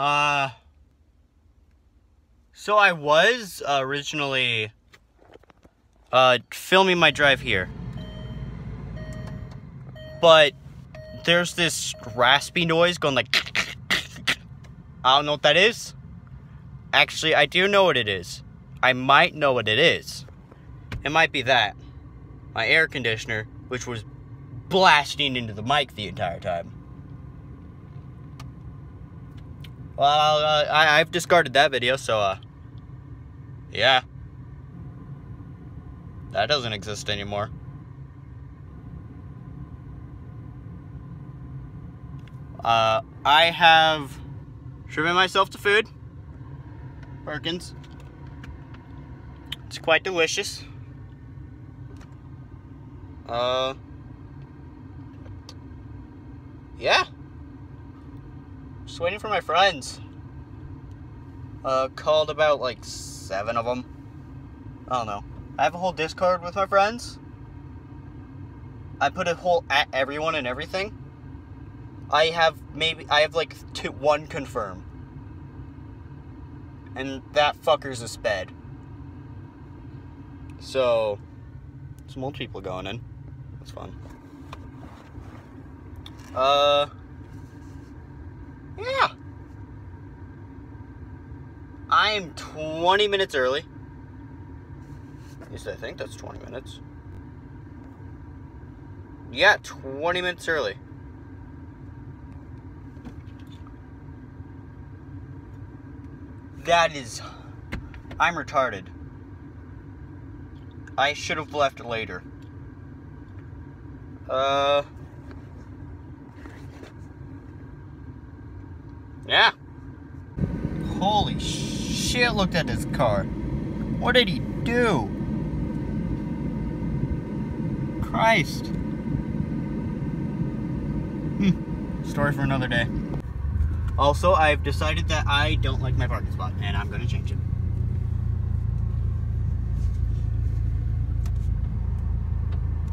Uh, so I was originally uh, filming my drive here. But there's this raspy noise going like. I don't know what that is. Actually, I do know what it is. I might know what it is. It might be that. My air conditioner, which was blasting into the mic the entire time. Well, uh, I, I've discarded that video, so, uh, yeah. That doesn't exist anymore. Uh, I have driven myself to food. Perkins. It's quite delicious. Uh, yeah. Waiting for my friends. Uh, called about like seven of them. I don't know. I have a whole Discord with my friends. I put a whole at everyone and everything. I have maybe I have like two one confirm. And that fucker's a sped. So some old people going in. That's fun. Uh Yeah. I am 20 minutes early. At least I think that's 20 minutes. Yeah, 20 minutes early. That is. I'm retarded. I should have left later. Uh. Yeah. Holy shit, looked at his car. What did he do? Christ. Hmm. Story for another day. Also, I've decided that I don't like my parking spot, and I'm going to change it.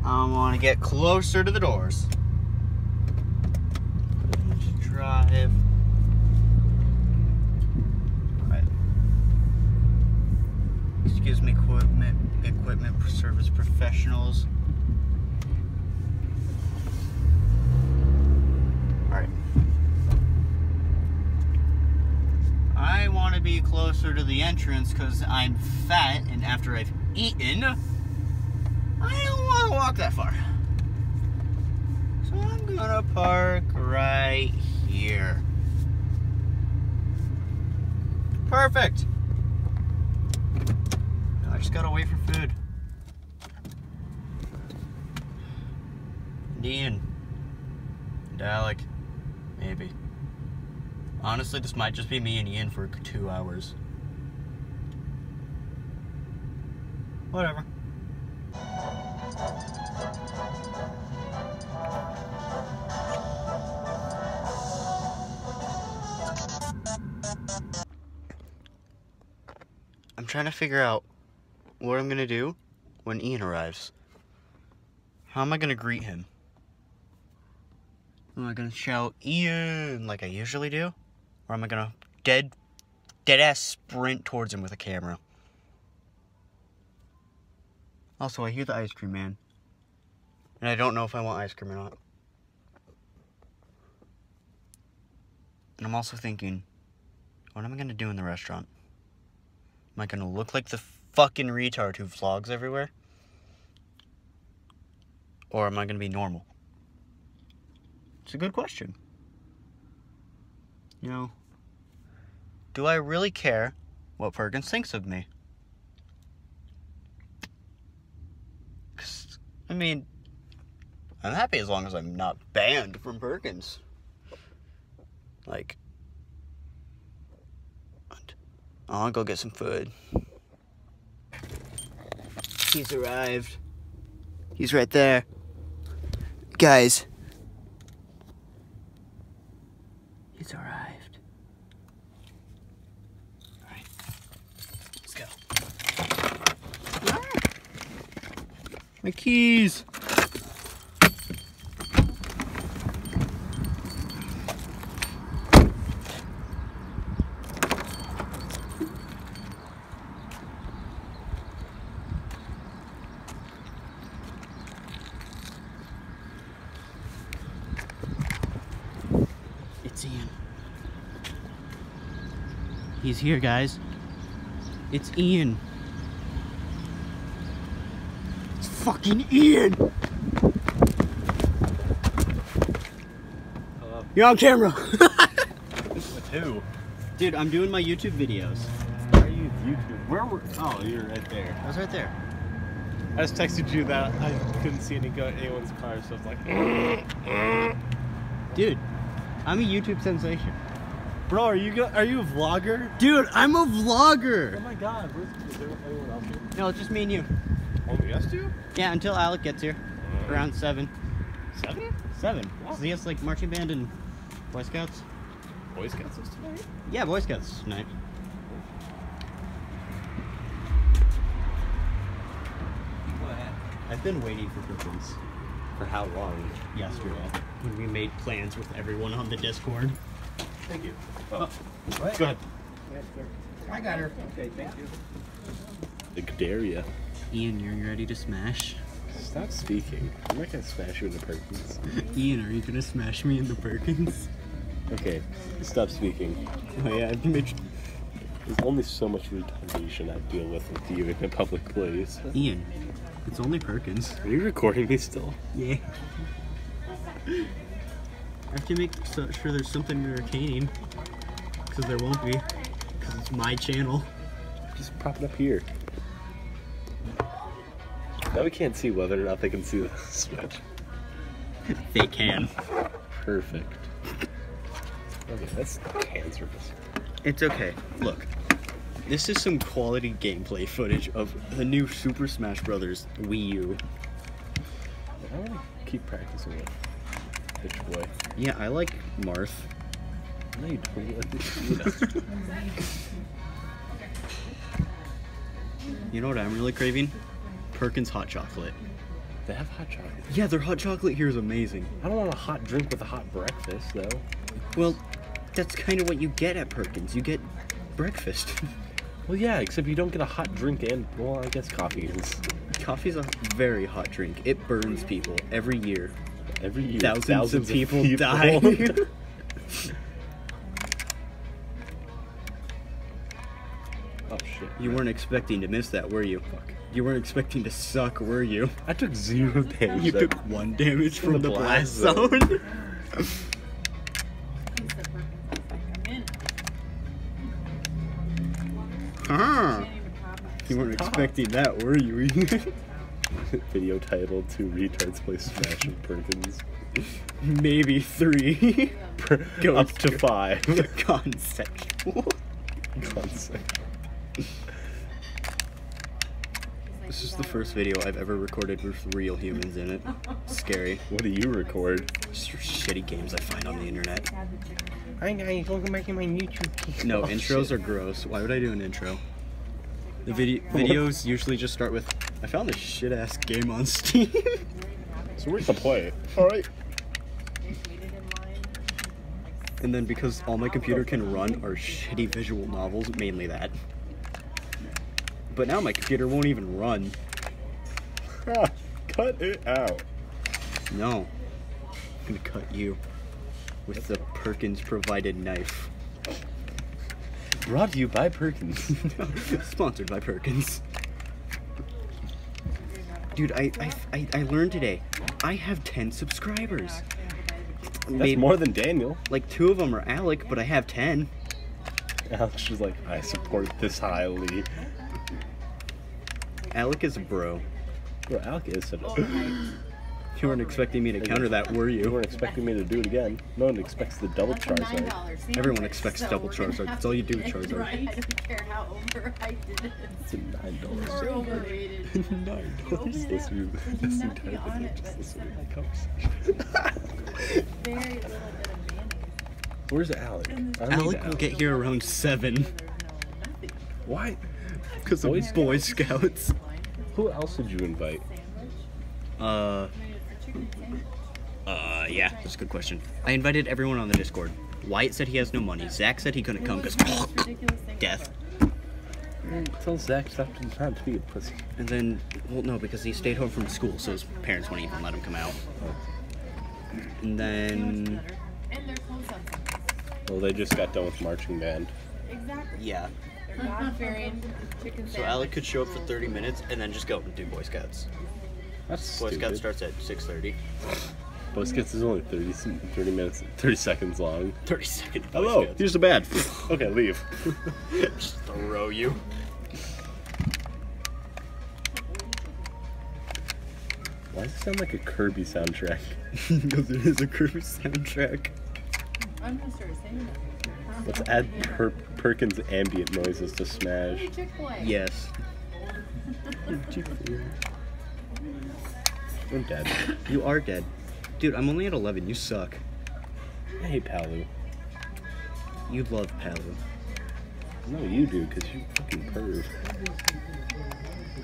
I want to get closer to the doors. Drive. Right. Excuse me, equipment, equipment service professionals. Alright. I want to be closer to the entrance because I'm fat and after I've eaten, I don't want to walk that far. So I'm going to park right here. Perfect. I just got to wait for food. Dean. Dalek. Maybe. Honestly, this might just be me and Ian for two hours. Whatever. I'm trying to figure out what I'm gonna do when Ian arrives. How am I gonna greet him? Am I gonna shout Ian like I usually do? Or am I gonna dead dead ass sprint towards him with a camera? Also, I hear the ice cream man. And I don't know if I want ice cream or not. And I'm also thinking, what am I gonna do in the restaurant? Am I gonna look like the fucking retard who vlogs everywhere? Or am I gonna be normal? It's a good question. You know, do I really care what Perkins thinks of me? 'Cause, I mean, I'm happy as long as I'm not banned from Perkins. Like, I'll go get some food. He's arrived. He's right there. Guys. He's arrived. Alright. Let's go. Ah! My keys. Ian, see him. He's here, guys. It's Ian. It's fucking Ian! Hello. You're on camera! With who? Dude, I'm doing my YouTube videos. Where are you YouTube? Where were... Oh, you're right there. I was right there. I just texted you that I couldn't see any anyone's car, so I was like... Dude, I'm a YouTube sensation. "Bro, are you go- are you a vlogger?" Dude, I'm a vlogger. Oh my God, where's, is there anyone else here? No, it's just me and you. Only us two? Yeah, until Alec gets here. Uh, Around 7. Seven? 7. Because he has like marching band and Boy Scouts. Boy Scouts is tonight. Yeah, Boy Scouts tonight. I've been waiting for Perkins. For how long? Yesterday. When we made plans with everyone on the Discord. Thank you. Oh. What? Go ahead. I got her. Okay, thank you. The Igdaria. Ian, you're ready to smash? Stop speaking. I'm not gonna smash you into Perkins. Ian, are you gonna smash me in the Perkins? Okay, stop speaking. Oh yeah, I've been There's only so much retardation I deal with with you in a public place. Ian, it's only Perkins. Are you recording me still? Yeah. I have to make so, sure there's something entertaining. Because there won't be. Because it's my channel. Just prop it up here. Now we can't see whether or not they can see the switch. They can. Perfect. Okay, that's cancerous. It's okay. Look. This is some quality gameplay footage of the new Super Smash Bros. Wii U. I want to keep practicing it. Bitch boy. Yeah, I like Marth. No, you don't like this. You. You know what I'm really craving? Perkins hot chocolate. They have hot chocolate. Yeah, their hot chocolate here is amazing. I don't want a hot drink with a hot breakfast, though. Well, that's kind of what you get at Perkins. You get breakfast. Well, yeah, except you don't get a hot drink and, well, I guess coffee is Coffee's a very hot drink. It burns people every year. every year. Thousands, of people, die. oh shit! you weren't expecting to miss that, were you? Fuck. You weren't expecting to suck, were you? I took zero damage. You took one damage from the the blast blast zone. Huh. You weren't expecting that, were you? Video titled Two Retards Play Smash with Perkins. Maybe three. Goes Up to five. Conceptual. Concept. This is the first video I've ever recorded with real humans in it. Scary. What do you record? Just shitty games I find on the internet. Hi guys, welcome back to my YouTube No, Oh, intros shit. are gross. Why would I do an intro? The video videos usually just start with, I found this shit ass game on Steam. So where's the play? it. Alright. and then because all my computer can run are shitty visual novels, mainly that. But now my computer won't even run. Cut it out. No. I'm gonna cut you with the Perkins provided knife. Brought to you by Perkins. Sponsored by Perkins. Dude, I, I, I, I learned today. I have 10 subscribers. That's Maybe- more than Daniel. Like two of them are Alec, but I have 10. Alex was like, I support this highly. Alec is a bro. Well, Alec is such oh You weren't expecting me to counter that, were You you? weren't expecting me to do it again. No one expects the double Charizard. Everyone expects double Charizard. That's all you do with Charizard. Right, I don't care how overhyped it It's is. a nine You're dollars. overrated. Nine You dollars. open it This up, is this nothing entire video. Just but listen to my conversation. Very little bit of mayonnaise. Where's Alec? I don't Alec will get here around 7 There's no nothing. Why? because of Boy Boy Scouts. Who else did you invite? Uh, uh, yeah, that's a good question. I invited everyone on the Discord. Wyatt said he has no money. Zach said he couldn't come because death. Tell Zach stop trying to be a pussy. And then, well, no, because he stayed home from school, so his parents wouldn't even let him come out. And then, And their clothes on Sundays. Well, they just got done with marching band. Exactly. Yeah. They're God-fearing chicken So Alec could show up for 30 minutes and then just go and do Boy Scouts. That's Boy stupid. Scouts starts at 6:30. Boy Scouts is only 30, s- 30 minutes, 30 seconds long. 30 seconds. Hello, Scouts. here's the badge. okay, leave. just throw you. Why does it sound like a Kirby soundtrack? Because it is a Kirby soundtrack. I'm gonna start saying that. Let's add per- Perkins ambient noises to Smash. Yes. I'm dead. You are dead. Dude, I'm only at 11. You suck. I hate Palu. You love Palu. No, you do, because you fucking perv.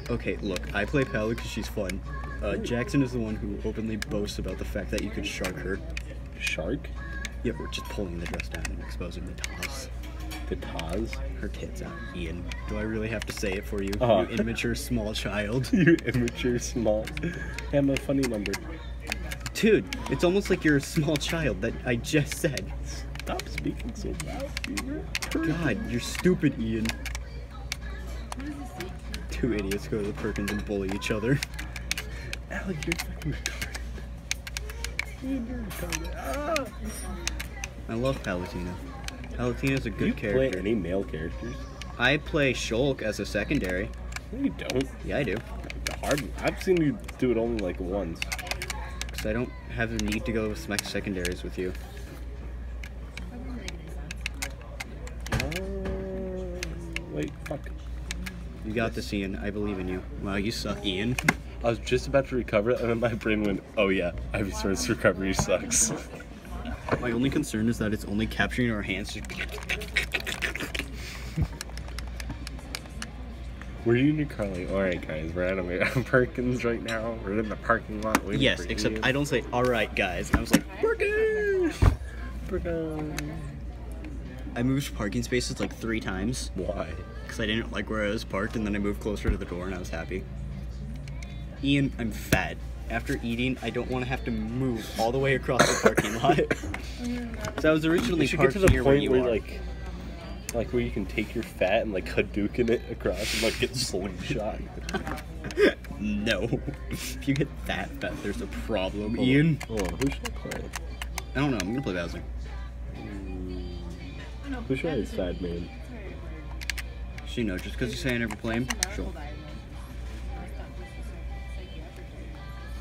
Okay, look, I play Palu because she's fun. Uh, Jackson is the one who openly boasts about the fact that you could shark her. Shark? Yeah, we're just pulling the dress down and exposing the toss. The Taz? Her tits out. Ian, do I really have to say it for you? Uh-huh. You immature small child. you immature small. I'm a funny number. Dude, it's almost like you're a small child that I just said. Stop speaking so loud. God, you're stupid, Ian. Two idiots go to the Perkins and bully each other. Alec, you're fucking retarded. I love Palutena. Palutena's a good Do you character. play any male characters? I play Shulk as a secondary. No, you don't. Yeah, I do. Hard. I've seen you do it only like once. Because I don't have the need to go with my secondaries with you. Uh, wait, fuck. You got this, Ian. I believe in you. Wow, you suck, Ian. I was just about to recover it, and then my brain went, "Oh yeah, Ivysaur's recovery sucks." My only concern is that it's only capturing our hands. We're Union Carly. All right, guys, we're at a Perkins right now. We're in the parking lot waiting Yes, for except Ian. I don't say, alright, guys. I was like, Perkins. Perkins. I moved parking spaces like three times Why? because I didn't like where I was parked, and then I moved closer to the door and I was happy. Ian, I'm fat. After eating, I don't want to have to move all the way across the parking lot. so I was originally You should get to the near where point you where, are. like, like where you can take your fat and like Hadouken it across and like get slingshot. no. if you get that fat, there's a problem, Hold Ian. on. Hold on. Who should I play? I don't know. I'm gonna play Bowser. Hmm. Who should I play? Sad man. She know just because you say I never play him. Sure.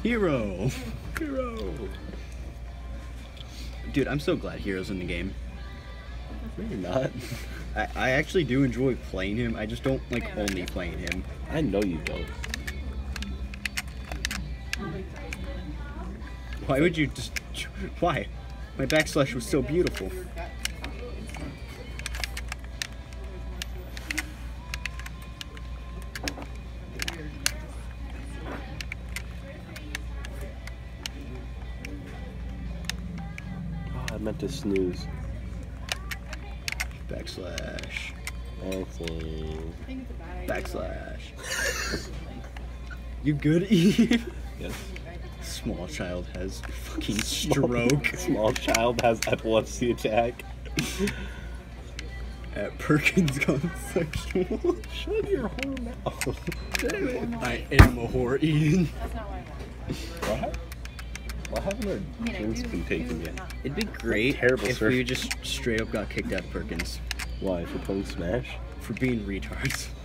Hero. Hero. Dude, I'm so glad Hero's in the game. No, you're not. I, I actually do enjoy playing him. I just don't like only playing him. I know you don't. Why would you just? Why? My backslash was so beautiful. To snooze. Backslash. Excellent. Backslash. you good, Eve? Yes. Small child has fucking stroke Small child has epilepsy attack. at Perkins gone sexual. Shut your whore mouth. I am a whore, Ian. That's not what I want. What? Hap- What happened to I mean, I drinks do- been taken yet? It'd be great Terrible if surf. we just straight up got kicked out of Perkins Why? For playing Smash? for being retards.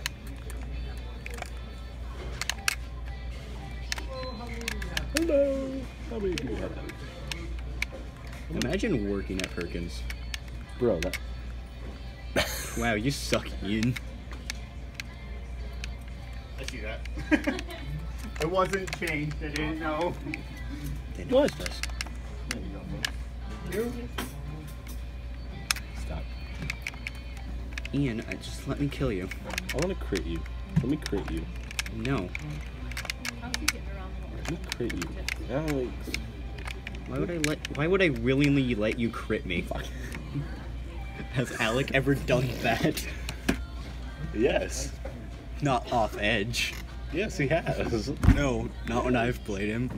Hello. How many do you have? Imagine working at Perkins. Bro, that. Wow, you suck, Ian. I see that. it wasn't changed. I didn't know. They know What? us. Stop. Ian, I, just let me kill you. I want to crit you. Let me crit you. No. How's he getting around Let me crit you. Alex. Why would I let? Why would I willingly let you crit me? Has Alec ever done that? Yes. Not off edge. Yes, he has. No, not when I've played him.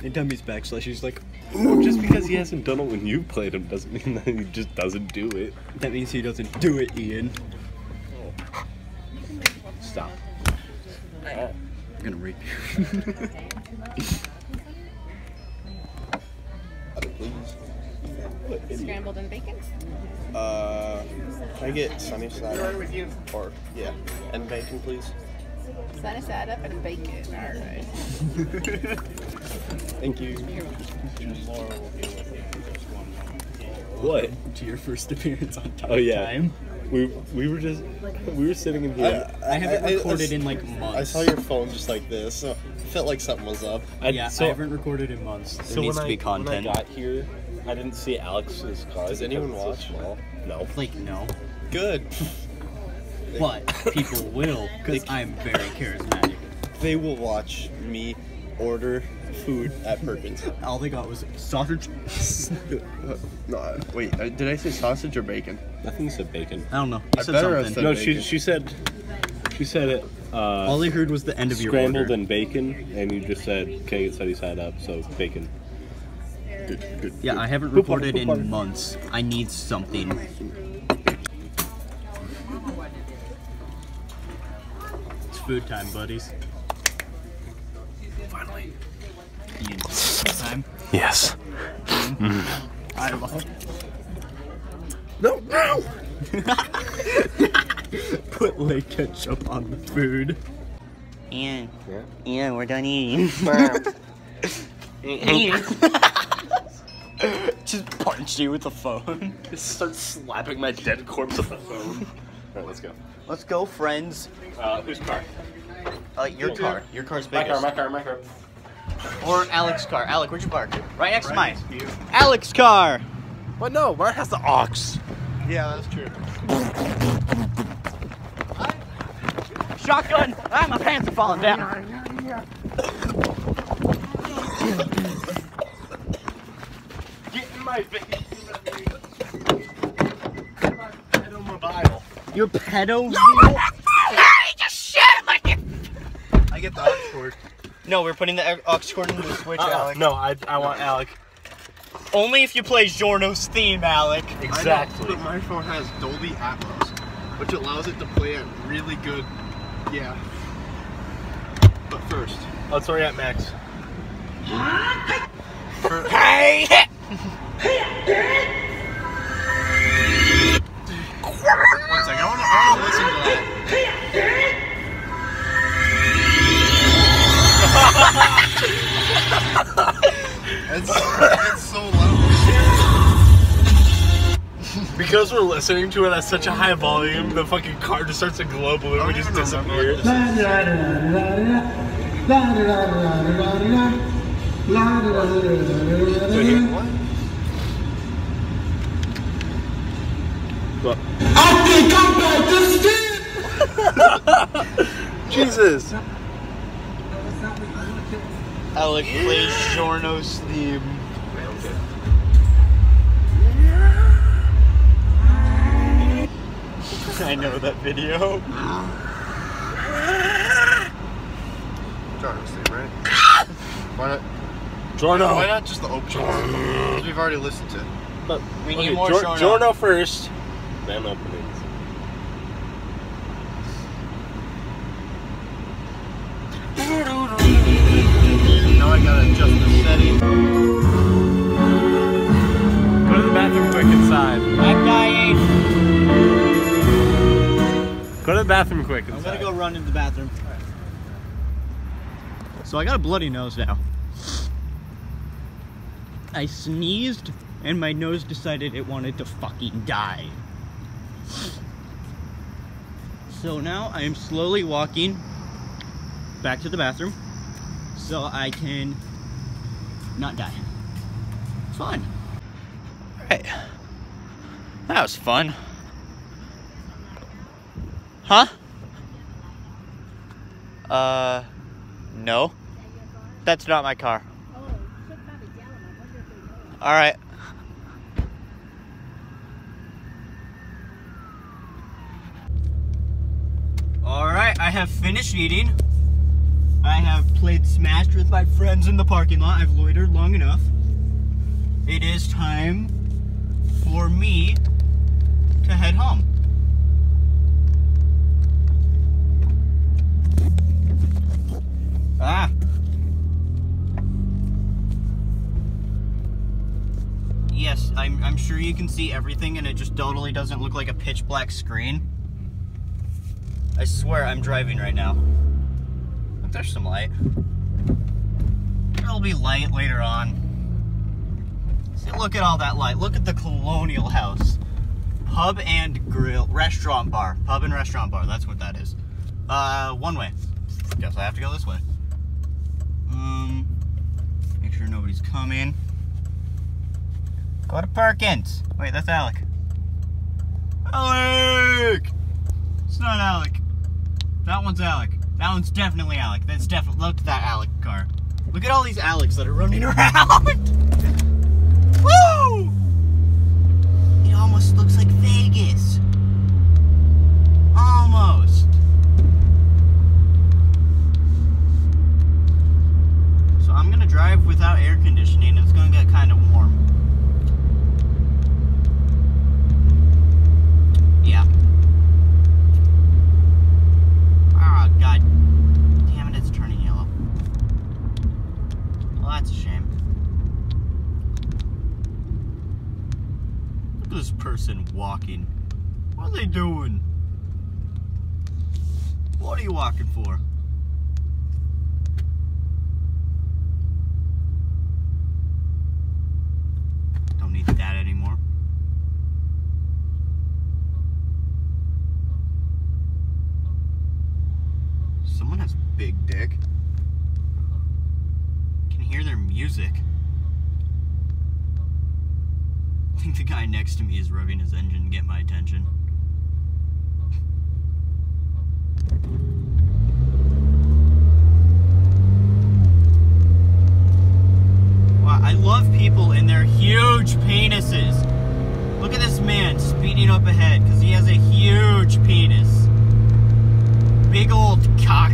Anytime he's backslash, he's like, Well, just because he hasn't done it when you played him doesn't mean that he just doesn't do it. That means he doesn't do it, Ian. Stop. I'm gonna rape you. Scrambled and bacon. Uh, can I get sunny side Right up? with you. Or, yeah. And bacon, please. Sunny side up and bacon. All right. Thank you. What? to your first appearance on time. Oh yeah. We we were just we were sitting in here. I haven't I- I- recorded I- in like months. I saw your phone just like this, so I felt like something was up. I, Yeah, so, I haven't recorded in months. There so needs when to be I, content. When I got here, I didn't see Alex's car. Does because anyone it's so watch? small. No. Like no, Good. but people will because I'm very charismatic. They will watch me order food at Perkins. All they got was sausage. no, wait, uh, did I say sausage or bacon? Nothing said bacon. I don't know. You I said better have something. said- No, she bacon. she said she said it. Uh, All I heard was the end of your scrambled and bacon, and you just said, "Can I get sunny side up?" So bacon. Good, good. Yeah, I haven't Poop water, recorded in water. months. I need something. It's food time, buddies. Time. Yes. I love. it. No, no. Put lake ketchup on the food. Ian, Yeah. Ian, we're done eating. Just punched you with the phone. Just start slapping my dead corpse with the phone. All right, let's go. Let's go, friends. Uh, whose car? Uh, your Your car. car. Your car's My car. My car. My car. Or Alex's car. Alec, where'd you park? Right next to mine. Alex's car. What? No, mine has the aux. Yeah, that's true. Shotgun. Ah, my pants are falling down. Get in my face. Your pedo. I get the aux cord. No, we're putting the aux cord into the switch, Uh-uh. Alec. No, I, I want Alec. Only if you play Giorno's theme, Alec. Exactly. but my phone has Dolby Atmos, which allows it to play at really good. Yeah. But first, Let's hurry up, Max. Hey! one second. I want to I wanna listen to that. It's, it's so loud. Because we're listening to it at such a high volume, the fucking car just starts to glow blue and we just disappear. What? Jesus. Alec plays Giorno's theme. I know that video. Jarno's theme, right? Why not? Giorno. Why not just the openings? Because we've already listened to it. But, We need okay, more Jor- Giorno. Giorno first, then openings. Go to the bathroom quick inside. I'm dying. Go to the bathroom quick inside. I'm gonna go run into the bathroom. So I got a bloody nose now. I sneezed and my nose decided it wanted to fucking die. So now I am slowly walking back to the bathroom so I can not die. It's Fun. Alright. That was fun. Huh? Uh, no. That's not my car. All right. All right, I have finished eating. I have played Smash with my friends in the parking lot. I've loitered long enough. it is time for me to head home. Ah. Yes, I'm, I'm sure you can see everything and it just totally doesn't look like a pitch black screen. I swear I'm driving right now. There's some light. There'll be light later on. See, look at all that light. Look at the Colonial House. Pub and grill, restaurant bar. Pub and restaurant bar, that's what that is. Uh, one way. Guess I have to go this way. Um, make sure nobody's coming. Go to Perkins. Wait, that's Alec. Alec! It's not Alec. That one's Alec. That one's definitely Alec. That's definitely. Look at that Alec car. Look at all these Alecs that are running around. Woo! It almost looks like Vegas. Almost. So I'm gonna drive without air conditioning. It's gonna get kind of warm. Yeah. Ah, god damn it, it's turning yellow. Well, that's a shame. Look at this person walking. What are they doing? What are you walking for? Don't need that anymore. Someone has big dick. Can hear their music. I think the guy next to me is revving his engine to get my attention. Wow, I love people in their huge penises. Look at this man speeding up ahead because he has a huge penis. Big old cock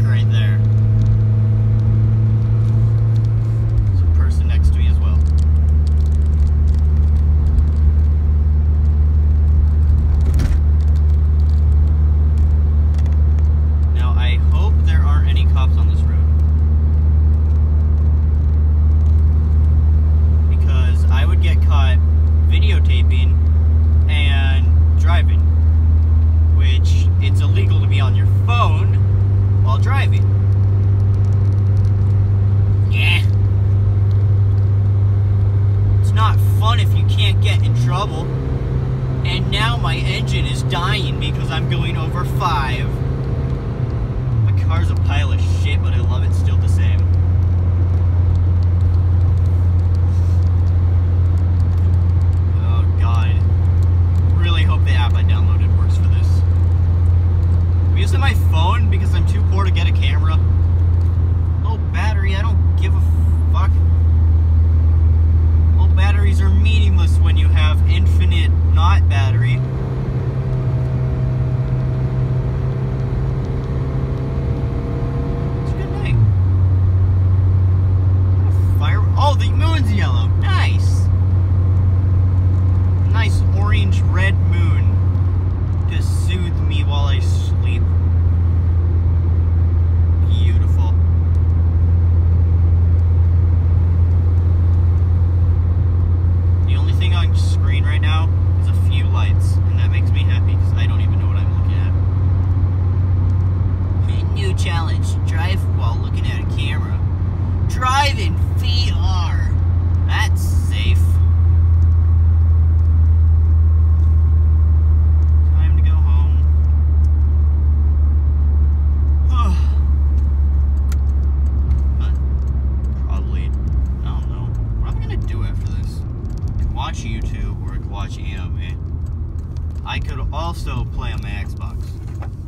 watch anime. I could also play on my Xbox.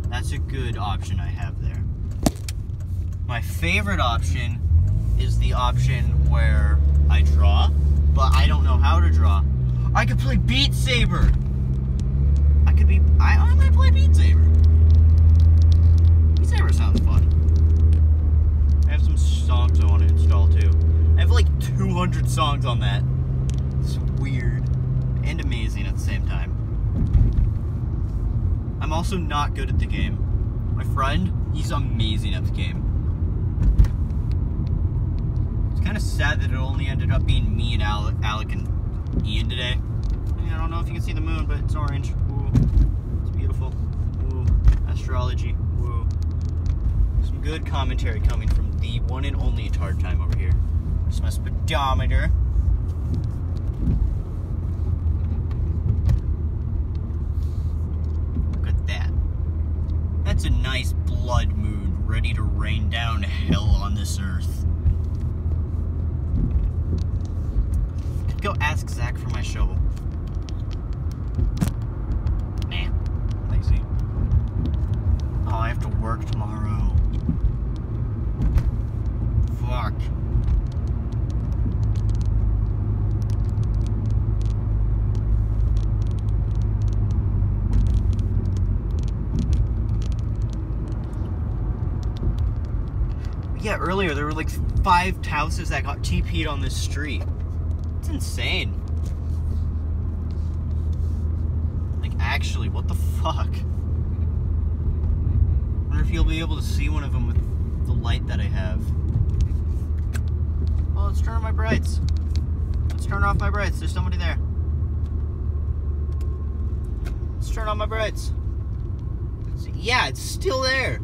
That's a good option I have there. My favorite option is the option where I draw, but I don't know how to draw. I could play Beat Saber. I could be. I, I might play Beat Saber. Beat Saber sounds fun. I have some songs I want to install too. I have like 200 songs on that. It's the same time. I'm also not good at the game. My friend, he's amazing at the game. It's kind of sad that it only ended up being me and Alec, Alec and Ian today. I don't know if you can see the moon, but it's orange. Ooh, it's beautiful. Ooh, astrology. Ooh. Some good commentary coming from the one and only Tard Time over here. It's my speedometer. Look at that. That's a nice blood moon ready to rain down hell on this earth. Could go ask Zach for my shovel. Nah, lazy. Oh, I have to work tomorrow. Fuck. Yeah, earlier there were like five houses that got TP'd on this street. It's insane. Like, actually, what the fuck? wonder if you'll be able to see one of them with the light that I have. Well, let's turn on my brights. Let's turn off my brights. There's somebody there. Let's turn on my brights. Yeah, it's still there.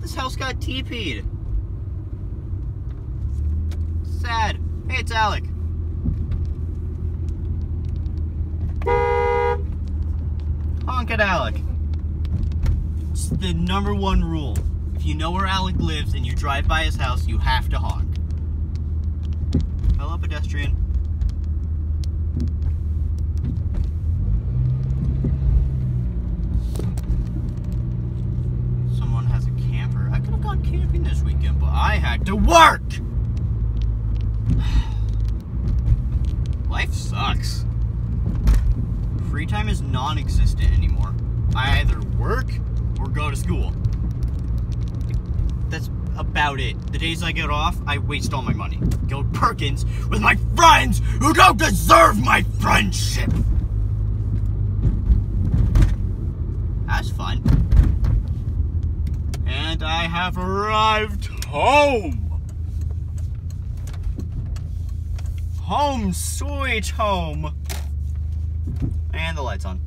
This house got TP'd. Sad. Hey, it's Alec. Honk at Alec. It's the number one rule. If you know where Alec lives and you drive by his house, you have to honk. Hello, pedestrian. Someone has a camper. I could have gone camping this weekend, but I had to work! Life sucks. Free time is non existent anymore. I either work or go to school. That's about it. The days I get off, I waste all my money. Go Perkins with my friends who don't deserve my friendship. That's fun. And I have arrived home. Home sweet home. And the lights on.